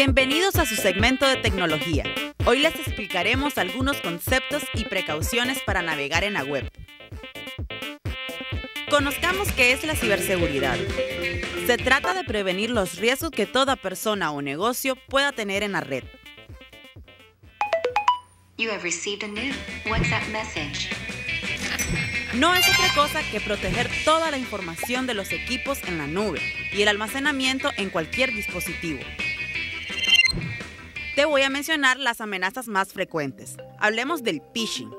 Bienvenidos a su segmento de tecnología. Hoy les explicaremos algunos conceptos y precauciones para navegar en la web. Conozcamos qué es la ciberseguridad. Se trata de prevenir los riesgos que toda persona o negocio pueda tener en la red. No es otra cosa que proteger toda la información de los equipos en la nube y el almacenamiento en cualquier dispositivo. Te voy a mencionar las amenazas más frecuentes. Hablemos del phishing.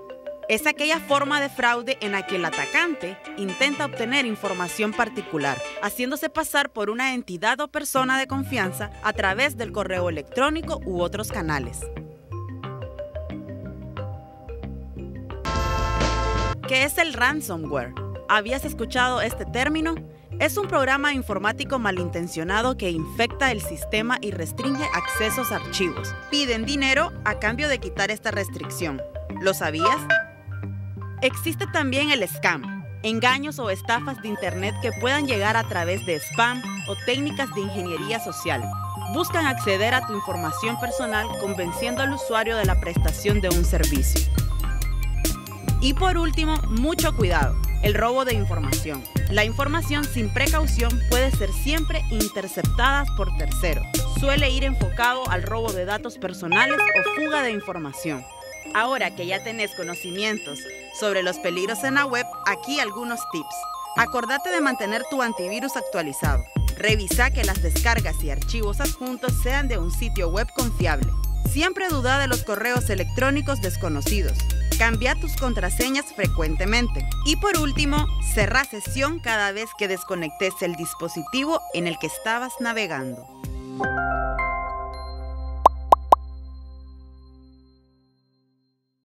Es aquella forma de fraude en la que el atacante intenta obtener información particular, haciéndose pasar por una entidad o persona de confianza a través del correo electrónico u otros canales. ¿Qué es el ransomware? ¿Habías escuchado este término? Es un programa informático malintencionado que infecta el sistema y restringe accesos a archivos. Piden dinero a cambio de quitar esta restricción. ¿Lo sabías? Existe también el scam, engaños o estafas de Internet que puedan llegar a través de spam o técnicas de ingeniería social. Buscan acceder a tu información personal convenciendo al usuario de la prestación de un servicio. Y por último, mucho cuidado, el robo de información. La información sin precaución puede ser siempre interceptada por terceros. Suele ir enfocado al robo de datos personales o fuga de información. Ahora que ya tenés conocimientos sobre los peligros en la web, aquí algunos tips. Acordate de mantener tu antivirus actualizado. Revisa que las descargas y archivos adjuntos sean de un sitio web confiable. Siempre duda de los correos electrónicos desconocidos. Cambia tus contraseñas frecuentemente. Y por último, cerra sesión cada vez que desconectes el dispositivo en el que estabas navegando.